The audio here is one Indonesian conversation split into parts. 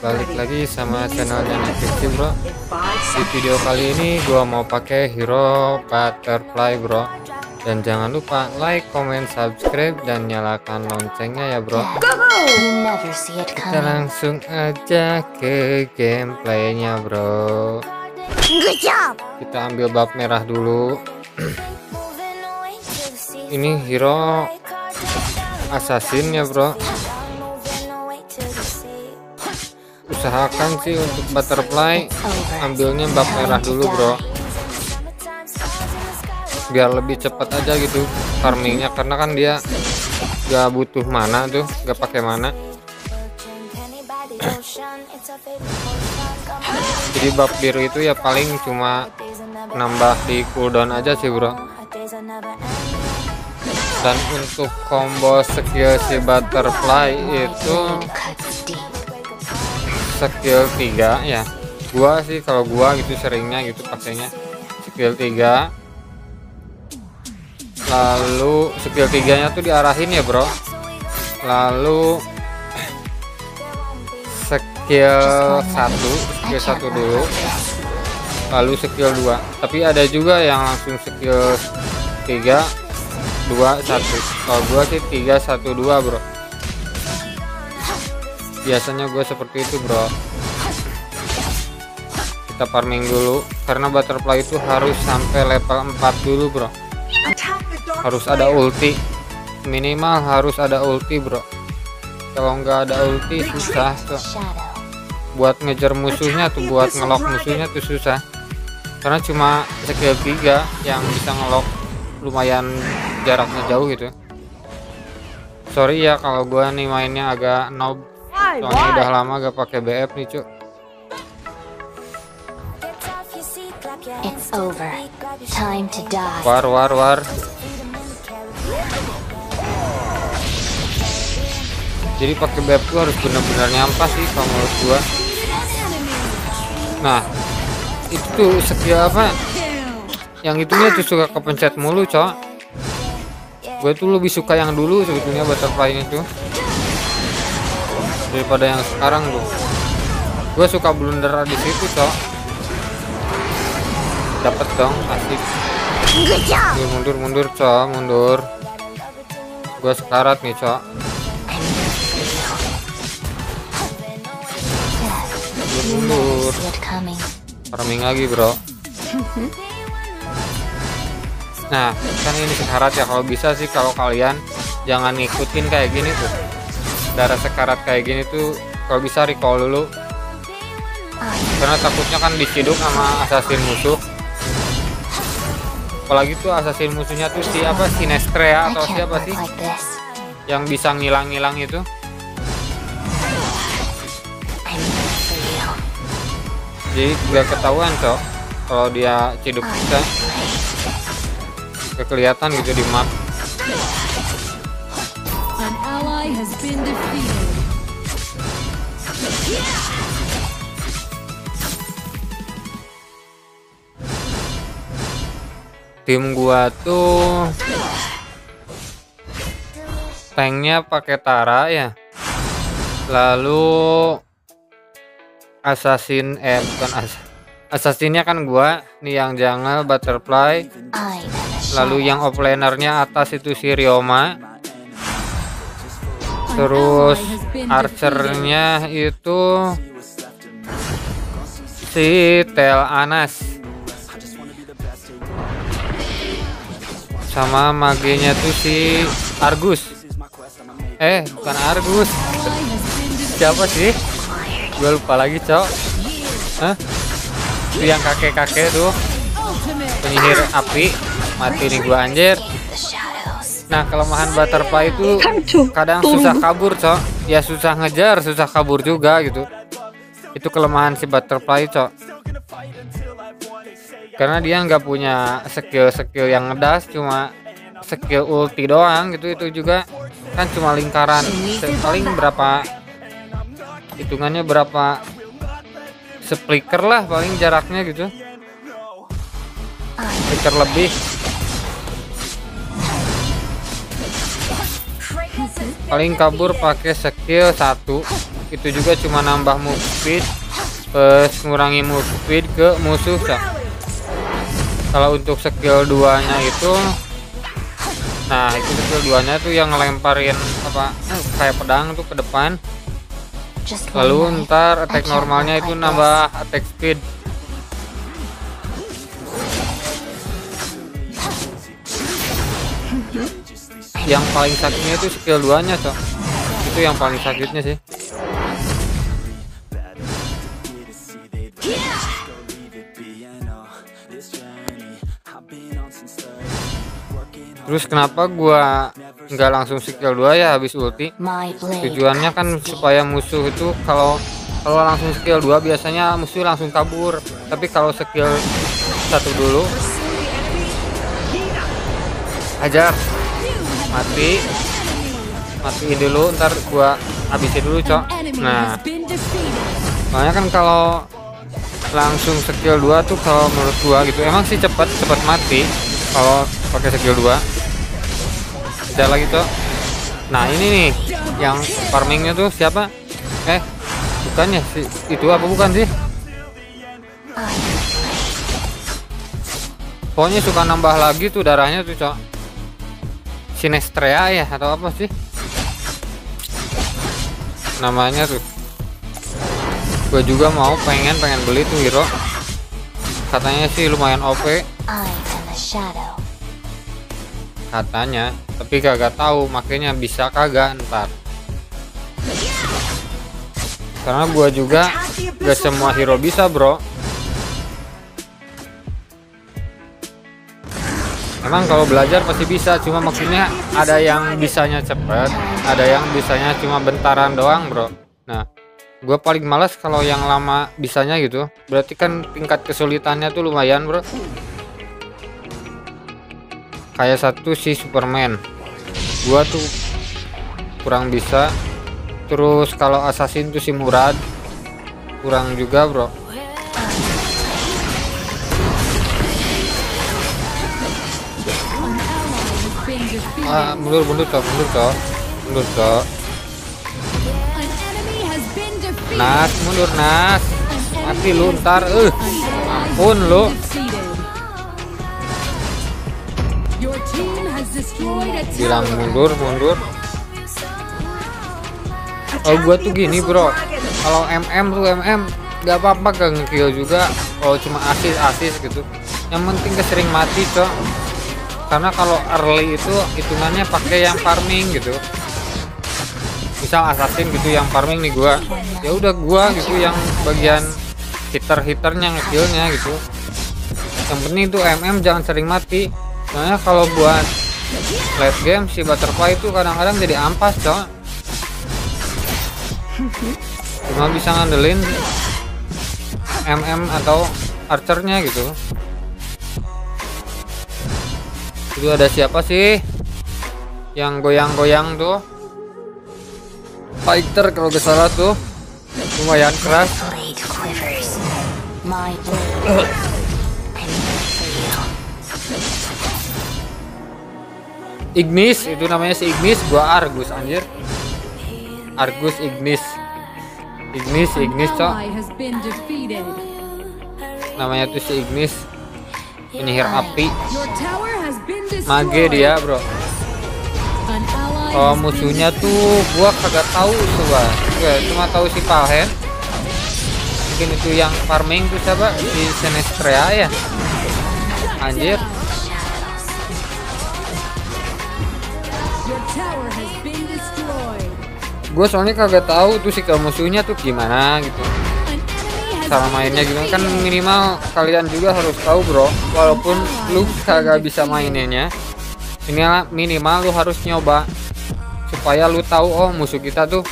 Balik lagi sama channelnya Netflix bro. Di video kali ini gua mau pakai hero butterfly bro. Dan jangan lupa like, comment, subscribe dan nyalakan loncengnya ya bro. Kita langsung aja ke gameplaynya bro. Kita ambil bab merah dulu. ini hero assassin ya bro usahakan sih untuk butterfly ambilnya bab merah dulu bro. Biar lebih cepat aja gitu farmingnya karena kan dia gak butuh mana tuh gak pakai mana. Jadi bab biru itu ya paling cuma nambah di cooldown aja sih bro. Dan untuk combo skill si butterfly itu skill 3 ya. Gua sih kalau gua gitu seringnya gitu pakainya skill 3 lalu skill 3 nya tuh diarahin ya bro. Lalu skill 1 skill 1 dulu. Lalu skill 2 tapi ada juga yang langsung skill 3 2 1 kalau gua sih 3 1 2 bro biasanya gue seperti itu bro. Kita farming dulu karena butterfly itu harus sampai level 4 dulu bro. Harus ada ulti. Minimal harus ada ulti bro. Kalau nggak ada ulti susah tuh buat ngejar musuhnya tuh buat ngelok musuhnya tuh susah. Karena cuma skill 3 yang bisa ngelok lumayan jaraknya jauh gitu. Sorry ya kalau gua nih mainnya agak noob soalnya udah lama gak pakai BF nih cuk. It's over. Time to die. war war war. Jadi pakai BF tuh harus benar-benar nyampah sih kalau menurut gua. Nah itu tuh skill apa? Yang itunya tuh suka kepencet mulu cok. Gue tuh lebih suka yang dulu sebetulnya butterfly itu daripada yang sekarang tuh gue suka blunder di situ cok dapat dong asik mundur mundur mundur cok mundur. Gue sekarat nih cok mundur farming lagi bro. Nah kan ini sekarat ya kalau bisa sih kalau kalian jangan ngikutin kayak gini tuh darah sekarat kayak gini tuh kalau bisa recall dulu. Karena takutnya kan diciduk sama assassin musuh. Apalagi tuh assassin musuhnya tuh si apa Sinestrea I atau siapa sih? Yang bisa ngilang-ngilang itu. Jadi nggak ketahuan cok kalau dia ciduk afraid. nggak kelihatan gitu di map tim gua tuh tanknya pakai Tara ya. Lalu assassin eh bukan as assassinnya kan gua nih yang jungle butterfly. Lalu yang offlanernya atas itu si Ryoma terus archernya itu si Tel Anas. Sama magenya tuh si Argus. Eh bukan Argus. Siapa sih? Gue lupa lagi cok. Hah? yang kakek-kakek tuh. Penyihir api. Mati nih gua anjir. Nah kelemahan butterfly itu kadang susah kabur cok. Ya susah ngejar susah kabur juga gitu. Itu kelemahan si butterfly cok. Karena dia nggak punya skill-skill yang ngedas Cuma skill ulti doang gitu. Itu juga kan cuma lingkaran. Paling berapa Hitungannya berapa Spliker lah paling jaraknya gitu. Spliker lebih paling kabur pakai skill satu. Itu juga cuma nambah move speed plus ngurangi move speed ke musuh Cok. kalau untuk skill 2 nya itu nah itu skill 2 nya tuh yang ngelemparin apa kayak pedang tuh ke depan. Lalu ntar attack normalnya itu nambah attack speed yang paling sakitnya itu skill 2 nya cok. Itu yang paling sakitnya sih. Terus kenapa gua nggak langsung skill 2 ya habis ulti? Tujuannya kan supaya musuh itu kalau kalau langsung skill 2 biasanya musuh langsung kabur. Tapi kalau skill satu dulu ajar mati. Matiin dulu ntar gua habisin dulu cok. Nah. soalnya kan kalau langsung skill 2 tuh kalau menurut gua gitu emang sih cepet cepet mati kalau pakai skill 2 ada lagi cok. Nah ini nih yang farmingnya tuh siapa? Eh bukannya sih itu apa bukan sih? Pokoknya suka nambah lagi tuh darahnya tuh cok Sinestrea ya atau apa sih? Namanya tuh. Gue juga mau pengen pengen beli tuh hero katanya sih lumayan OP katanya tapi kagak tahu makanya bisa kagak ntar. Karena gua juga gak semua hero bisa bro emang kalau belajar pasti bisa cuma maksudnya ada yang bisanya cepet ada yang bisanya cuma bentaran doang bro. Nah gue paling males kalau yang lama bisanya gitu. Berarti kan tingkat kesulitannya tuh lumayan bro. Kayak satu si Superman. Gua tuh kurang bisa. Terus kalau assassin tuh si Murad. Kurang juga bro ah, mundur mundur cok mundur cok mundur cok nas mundur nas. Mati lu ntar eh. Ampun lu. Bilang mundur mundur. Oh gua tuh gini bro. Kalau MM tuh MM gak apa-apa gak ngekill juga. Kalau cuma asis asis gitu. Yang penting kesering mati cok karena kalau early itu hitungannya pakai yang farming gitu. Misal assassin gitu yang farming nih gua. Ya udah gua gitu yang bagian hitter hitternya ngekillnya gitu. Yang penting itu MM jangan sering mati. Soalnya kalau buat late game si butterfly itu kadang-kadang jadi ampas cok cuma bisa ngandelin MM atau archernya gitu itu ada siapa sih? Yang goyang-goyang tuh. Fighter kalau gak salah tuh. Lumayan keras. Ignis itu namanya si Ignis gua Argus anjir. Argus Ignis. Ignis Ignis cok. Namanya tuh si Ignis penyihir api. Mage dia bro. Oh musuhnya tuh gua kagak tahu coba. Gue cuma tahu si Palhen mungkin itu yang farming tuh siapa si Senestrea ya. Anjir. Gue soalnya kagak tahu tuh si musuhnya tuh gimana gitu cara mainnya gimana kan minimal kalian juga harus tahu bro. Walaupun lu kagak bisa maininnya ini minimal lu harus nyoba supaya lu tahu oh musuh kita tuh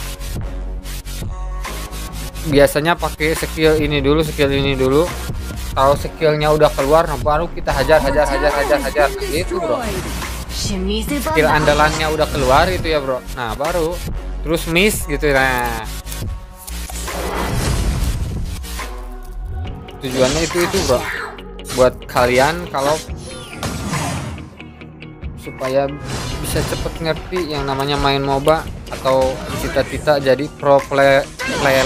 biasanya pakai skill ini dulu skill ini dulu. Kalau skillnya udah keluar nah baru kita hajar hajar hajar hajar hajar. Nah, gitu bro. Skill andalannya udah keluar itu ya bro. Nah baru terus miss gitu nah tujuannya itu itu bro. Buat kalian kalau supaya bisa cepet ngerti yang namanya main MOBA atau cita-cita jadi pro play, play,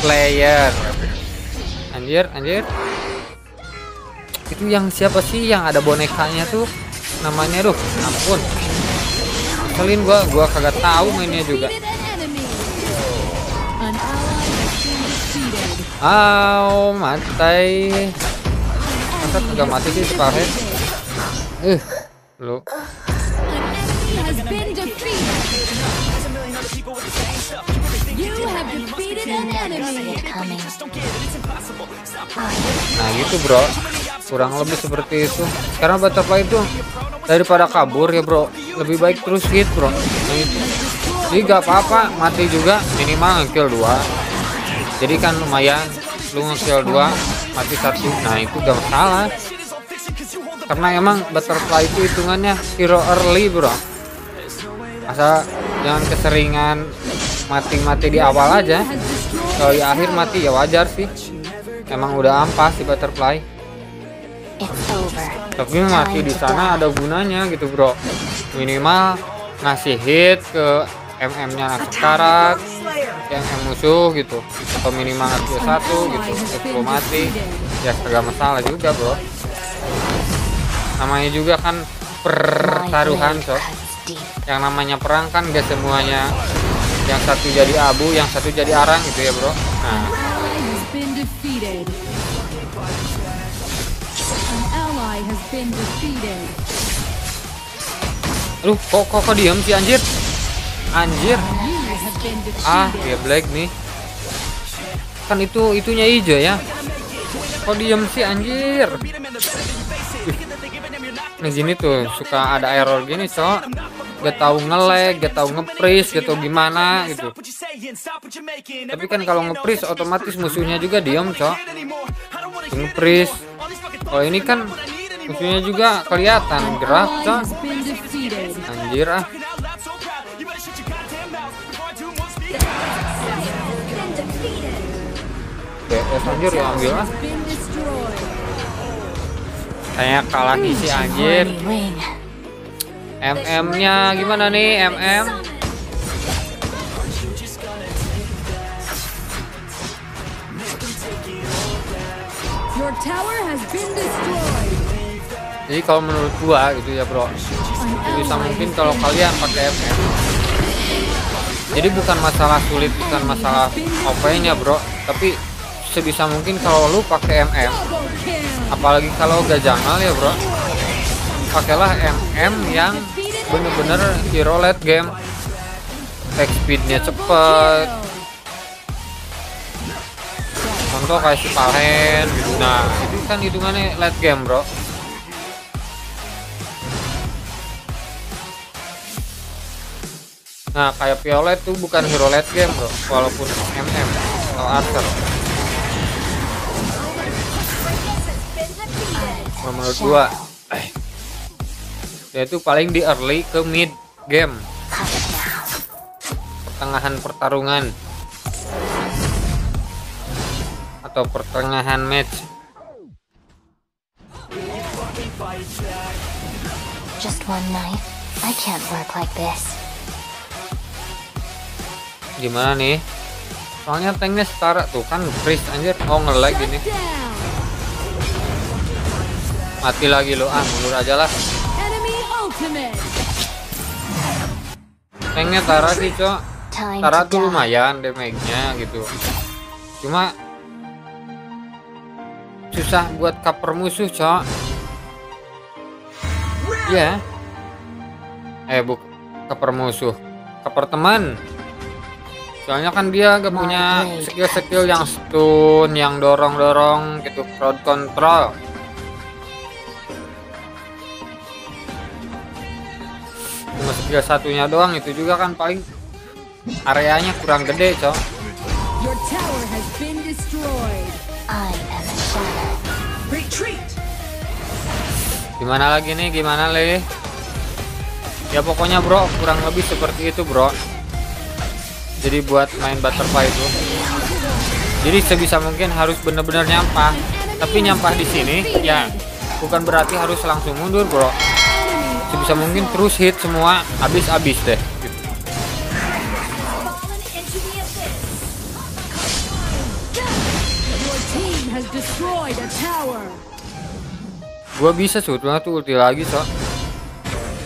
player. Anjir anjir. Itu yang siapa sih yang ada bonekanya tuh? Namanya duh ampun. Selin gua gua kagak tahu mainnya juga Aw, matai. Masa kagak mati sih separet? Eh, lu. Enemy. Coming. Nah gitu bro, kurang lebih seperti itu. Sekarang butterfly itu daripada kabur ya bro, lebih baik terus hit bro. Nah itu. Jadi gak apa-apa, mati juga minimal ngekill dua. Jadi kan lumayan, lu ngekill dua, mati satu. Nah itu gak masalah. Karena emang butterfly itu hitungannya hero early bro. Asal jangan keseringan mati-mati di awal aja. Kalau di akhir mati ya wajar sih. Emang udah ampas si butterfly. Tapi mati di sana ada gunanya gitu bro. Minimal ngasih hit ke MM-nya sekarat, yang MM musuh gitu. Atau minimal satu gitu. Terus mati. Ya kagak masalah juga bro. Namanya juga kan pertaruhan blade so. cuts deep. Yang namanya perang kan gak semuanya yang satu jadi abu, yang satu jadi arang gitu ya bro. Nah. Aduh, kok kok, kok diem sih anjir? Anjir. Ah, dia black nih. Kan itu itunya hijau ya. Kok diem sih anjir? Ih. Nih gini tuh suka ada error gini, Cok. Gak tahu nge-lag, gak tahu nge-freeze, gak gimana gitu. Tapi kan kalau nge-freeze otomatis musuhnya juga diem, Cok. Nge-freeze. Kalau ini kan musuhnya juga kelihatan gerak, Cok. Anjir ah. DS anjir ya ambil ah. Been destroyed. Kayak kalah nih si anjir. Wing. MM-nya gimana nih MM? Your tower has been destroyed. Jadi kalau menurut gua gitu ya bro, bisa mungkin kalau kalian pakai MM. Jadi bukan masalah sulit, bukan masalah OP-nya bro, tapi sebisa mungkin kalau lu pakai MM, apalagi kalau gak jangal ya bro, pakailah MM yang bener-bener hero late game. Attack speednya cepet, contoh kayak si Palen gitu. Nah, itu kan hitungannya late game, Bro. Nah, kayak Violet tuh bukan hero late game, Bro, walaupun MM atau Archer. Menurut gua, eh, dia itu paling di early ke mid game, pertengahan pertarungan atau pertengahan match. Just one knife. I can't work like this. gimana nih soalnya tanknya setara tuh kan freeze anjir oh nge-lag ini. Mati lagi lo. Ah mundur aja lah. Tanknya Tara sih cok. Tara tuh lumayan damage-nya gitu. Cuma susah buat cover musuh cok. Ya eh buk cover musuh. Cover teman. Soalnya kan dia gak punya skill-skill yang stun yang dorong-dorong gitu. Crowd control skill satunya doang itu juga kan paling areanya kurang gede cok. Gimana lagi nih? Gimana le? Ya pokoknya bro kurang lebih seperti itu bro. Jadi buat main butterfly itu. Jadi sebisa mungkin harus bener-bener nyampah. Tapi nyampah di sini ya bukan berarti harus langsung mundur bro sebisa mungkin terus hit semua habis-habis deh. Gue gua bisa sebetulnya tuh ulti lagi so.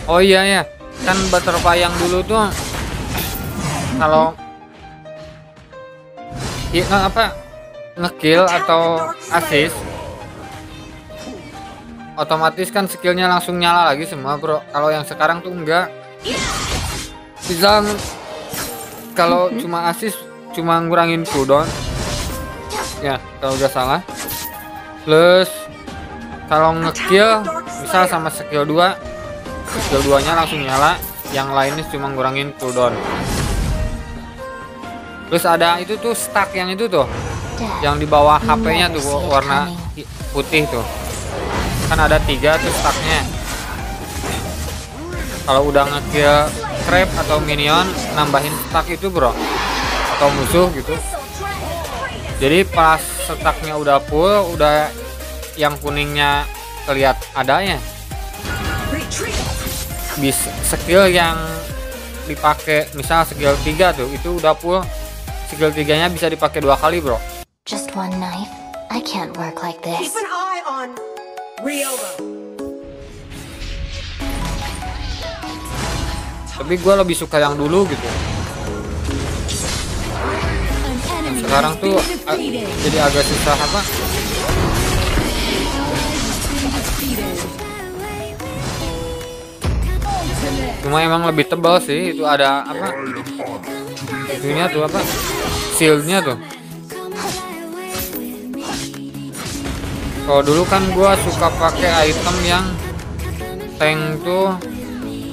Oh iya ya kan butterfly yang dulu tuh kalau ya, apa ngekill atau assist otomatis kan skillnya langsung nyala lagi semua bro. Kalau yang sekarang tuh enggak. Bisa kalau cuma assist cuma ngurangin cooldown. Ya kalau udah salah. Plus kalau ngekill misal sama skill 2 skill 2 nya langsung nyala yang lainnya cuma ngurangin cooldown. Terus ada itu tuh stack yang itu tuh yang di bawah HP-nya tuh Never see it warna putih tuh kan ada tiga tuh stacknya kalau udah ngekill crab atau minion nambahin stack itu bro. Atau musuh gitu. Jadi pas stacknya udah full udah yang kuningnya terlihat adanya bis skill yang dipakai misal skill 3 tuh itu udah full. Skill 3 nya bisa dipakai dua kali bro. Just one knife? I can't work like this. Keep an eye on Tapi gue lebih suka yang dulu gitu. Sekarang tuh jadi agak susah apa? Cuma emang lebih tebal sih itu ada apa? Itunya tuh apa? Shieldnya tuh kalau dulu kan gua suka pakai item yang tank tuh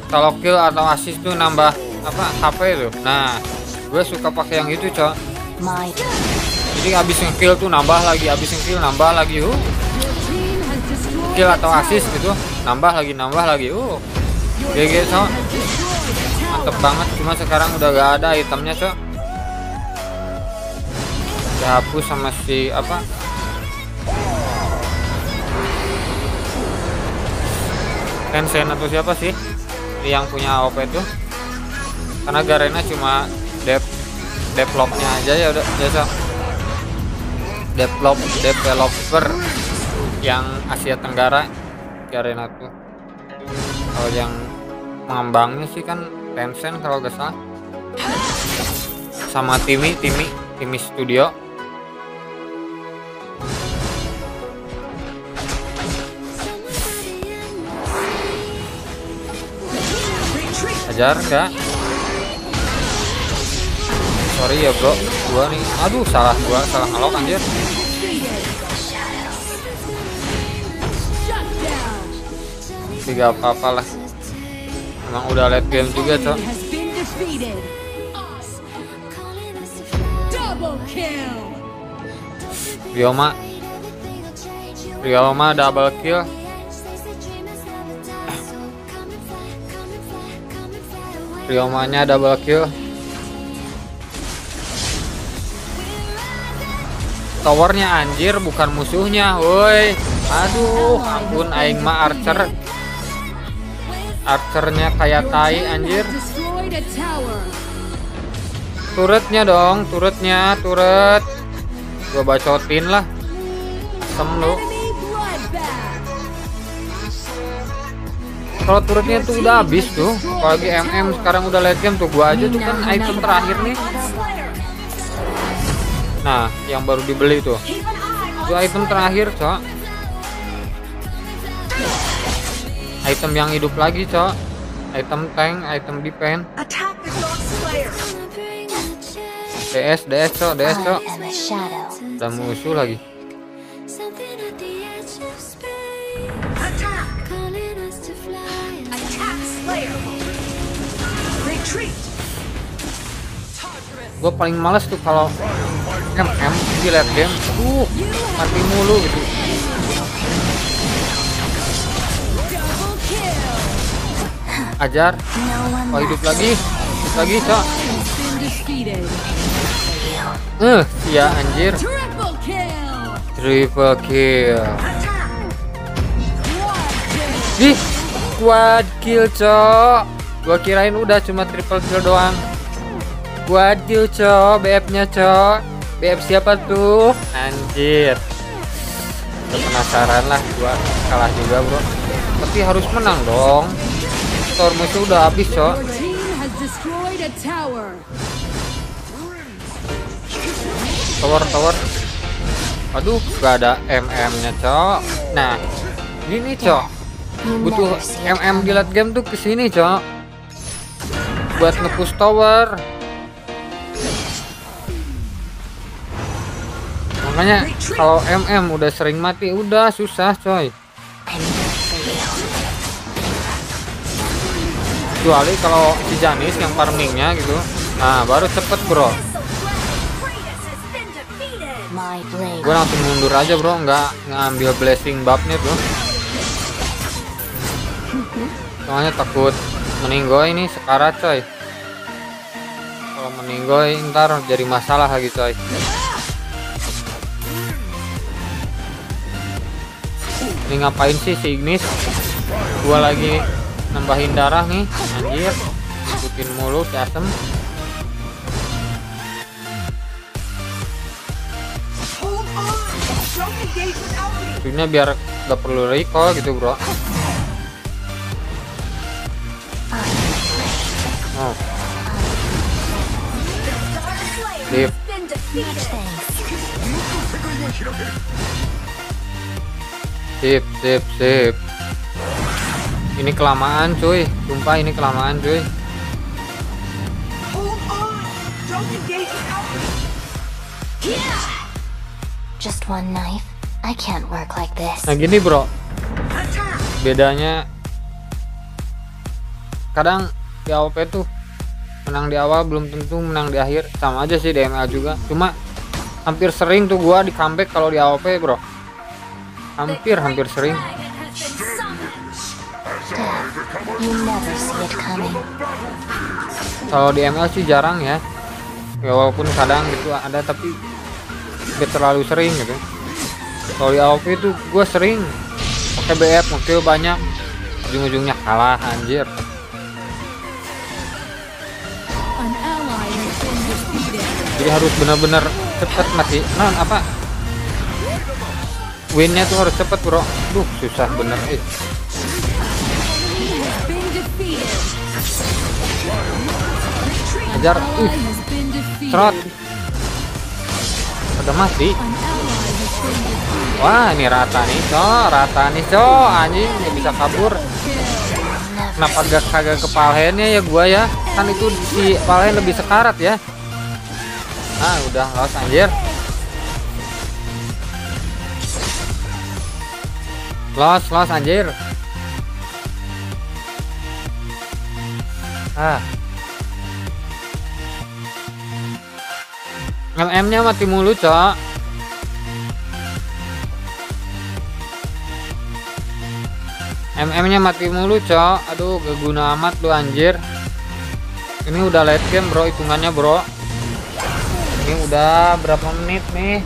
kalau kill atau assist tuh nambah apa HP tuh nah gue suka pakai yang itu cok. Jadi abis ngekill tuh nambah lagi abis ngekill nambah lagi uh. Kill atau assist gitu nambah lagi nambah lagi uh. GG cok. Mantep banget cuma sekarang udah gak ada itemnya cok. Dihapus sama si apa Tencent atau siapa sih yang punya AOP itu? Karena Garena cuma dev developnya aja ya udah biasa develop developer yang Asia Tenggara Garena tuh. Kalau yang pengembangnya sih kan Tencent kalau gak salah. Sama Timi Timi Timi Studio ajar enggak sorry ya bro. Gua nih. Aduh salah gua salah ngelok anjir. Tiga apa apa lah. Emang udah late game juga cok. Ryoma Ryoma double kill Ryomanya double kill. Towernya anjir bukan musuhnya woi. Aduh ampun aing mah archer. Archernya kayak tai anjir. Has destroyed a tower. Turretnya dong turretnya turret. Gua bacotin lah. Sem lu Kalau turretnya tuh udah habis tuh. Apalagi MM sekarang udah late game tuh. Gua aja tuh kan item terakhir nih. Nah yang baru dibeli tuh. Itu item terakhir cok. Item yang hidup lagi cok. Item tank, item defense. DS, DS cok, DS cok. Shadow. Udah musuh lagi Gue paling males tuh kalau MM di late game Tuh mati mulu gitu. Ajar Oh hidup lagi Hidup lagi cok. Eh sia anjir Triple kill. Ih, quad kill, cok. Gua kirain udah cuma triple kill doang. Kill, cok. BF-nya, cok. BF siapa tuh? Anjir. Udah penasaran lah gua kalah juga bro tapi harus menang dong Tor musuh udah habis cok tower. tower aduh gak ada MM nya cok nah ini cok You butuh MM di late game tuh ke sini cok buat ngepush tower makanya kalau MM udah sering mati udah susah coy. Kecuali kalau si Janis yang farmingnya gitu. Nah baru cepet bro. Gue langsung mundur aja bro. Nggak ngambil blessing babnya tuh soalnya takut meninggoy ini sekarat coy. Kalau meninggoy ntar jadi masalah lagi coy ini ngapain sih si Ignis? Gua lagi nambahin darah nih. Anjir. Ikutin mulu si Asem. Maksudnya biar gak perlu recall gitu bro. Oh. Sip, sip, sip. Ini kelamaan cuy, sumpah ini kelamaan cuy. Just one knife. I can't work like this. Nah gini bro, bedanya kadang di AWP tuh menang di awal belum tentu menang di akhir sama aja sih di ML juga cuma hampir sering tuh gua di comeback kalau di AWP bro hampir hampir sering. Kalau di ML sih jarang ya. Ya walaupun kadang gitu ada tapi gak terlalu sering gitu. Kalau di AWP itu gue sering pakai BF ngekill banyak. Ujung-ujungnya kalah anjir. Jadi harus benar-benar cepet mati. Non apa winnya tuh harus cepet bro. Duh susah bener eh. Ajar uh trot udah mati. Wah ini rata nih cok rata nih cok anjing nggak bisa kabur. Kenapa gak kagak ke palhennya ya gua ya? Kan itu si palhen lebih sekarat ya. Ah udah los anjir los los anjir. Ah. MM nya mati mulu cok. MM nya mati mulu cok. Aduh gak amat lu anjir. Ini udah late game bro hitungannya bro. Ini udah berapa menit nih?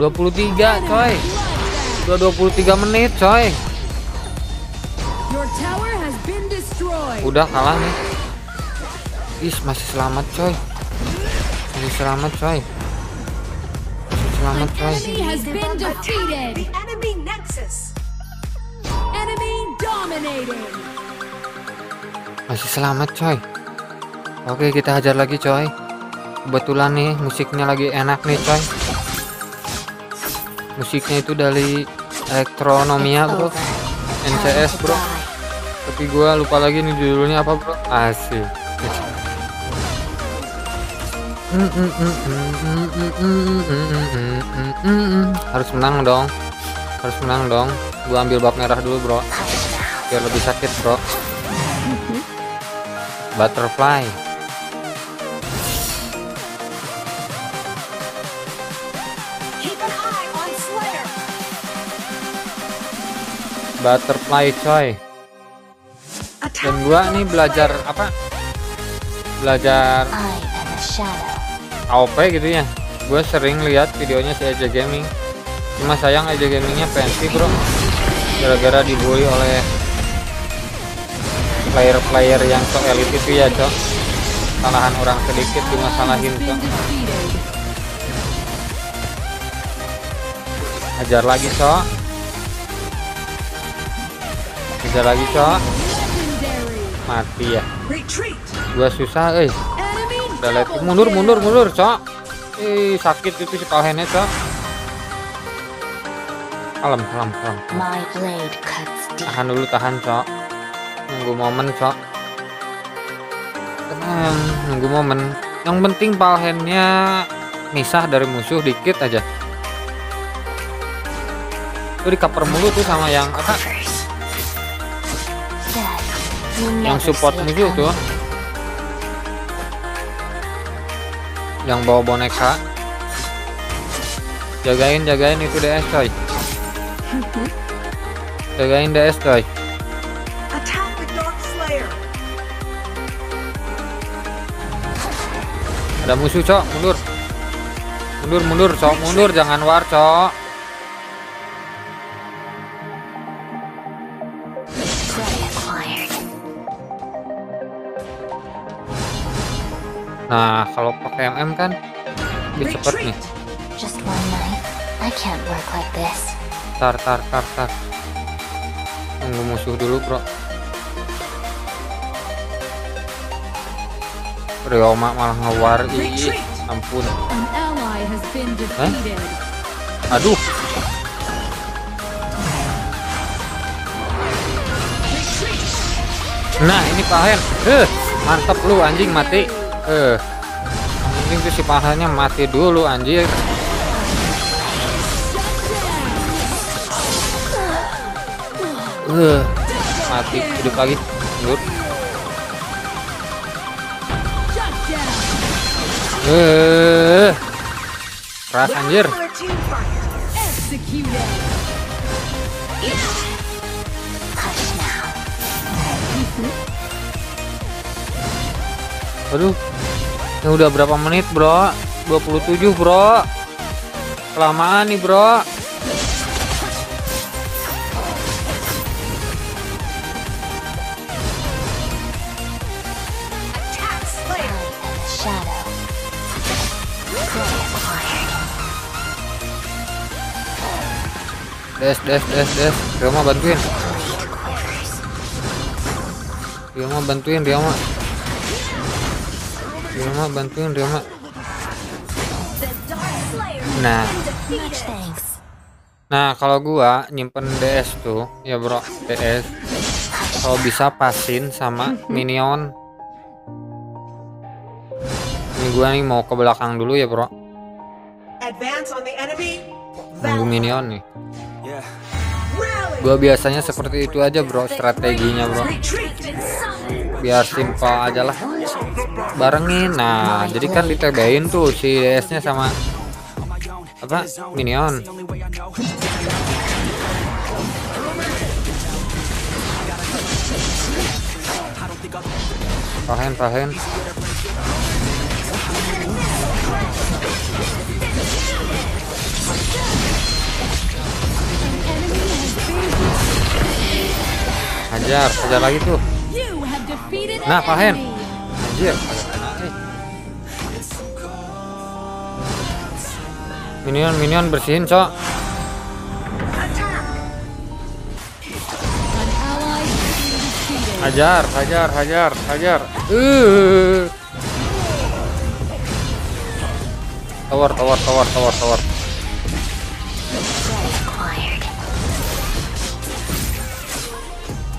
23 coy udah 23 menit coy. Udah kalah nih. Is masih selamat coy. Masih selamat coy. Masih selamat coy. Masih selamat coy. Oke kita hajar lagi coy. Kebetulan nih musiknya lagi enak nih coy musiknya itu dari elektronomia bro. NCS bro. Tapi gua lupa lagi nih judulnya apa bro. Asik. Harus menang dong. Harus menang dong. Gua ambil bab merah dulu bro. Biar lebih sakit bro. Butterfly butterfly coy. Dan gua nih belajar apa? Belajar. AOP gitu ya. Gue sering lihat videonya si Eja Gaming. Cuma sayang Eja Gamingnya fancy bro. Gara-gara dibully oleh player-player yang so elit itu ya cok salahan orang sedikit dimasalahin Been cok. Hajar lagi, Cok. Hajar lagi, Cok. Mati ya. Gua susah, eh. Udah lihat double mundur, mundur, mundur, Cok. Ih, sakit itu si palhennya, Cok. Blade cuts deep. Tahan dulu, tahan, Cok. Nunggu momen, Cok. Tenang, nunggu momen. Yang penting palhennya misah dari musuh dikit aja. Itu di cover mulu tuh sama yang apa? Yang support musuh tuh. Yang bawa boneka. Jagain, jagain itu DS, coy. Jagain DS, coy. Ada musuh, Cok. Mundur. Mundur, mundur, Cok. Mundur, jangan war, Cok. Nah, kalau pakai MM kan lebih cepet nih. Just one night. I can't work like this. Tar, tar, tar, tar. Tunggu musuh dulu, bro. Ryoma malah ngewar. Ih, ampun. Defeated. Aduh. Nah, ini Pahen. Eh, mantap lu anjing mati. Eh. Anjing tuh si Pahennya mati dulu anjir. Eh, mati hidup lagi. Down. Eh. Keras anjir. Aduh. Ini udah berapa menit, Bro? 27, Bro. Kelamaan nih, Bro. Des, des, des, des. Ryoma bantuin. Quivers. Ryoma bantuin, Ryoma. Ryoma bantuin, Ryoma. Nah, nah kalau gua nyimpen DS tuh, ya bro, DS. Kalau bisa pasin sama minion. Ini gua nih mau ke belakang dulu ya bro. Nunggu minion nih. Gua biasanya seperti itu aja bro, strateginya bro. Biar simpel aja lah. Barengin. Nah, jadi kan ditebain tuh si DS-nya sama apa? Minion. Pahen, pahen. Hajar, hajar lagi tuh. Nah, Pahen. Anjir. Minion, minion bersihin, Cok. Hajar, hajar, hajar, hajar. Uh. Tower, tower, tower, tower, tower.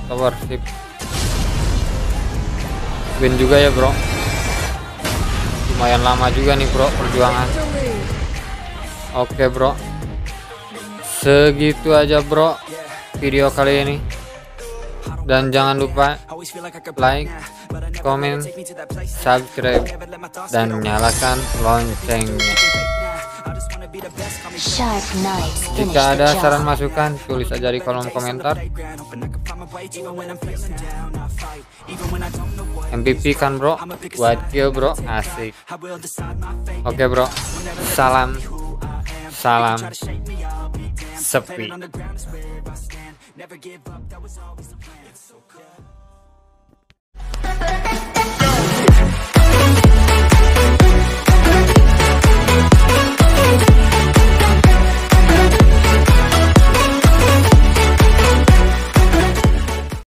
Tower, sip. Win juga ya, Bro. Lumayan lama juga nih, Bro, perjuangan. Oke, Bro. Segitu aja, Bro. Video kali ini. Dan jangan lupa like, komen, subscribe, dan nyalakan loncengnya. Jika ada saran masukan, tulis aja di kolom komentar. MVP kan bro, buat kill bro, asik. Oke bro, salam, salam, sepi. Never give up, that was always the plan. So good.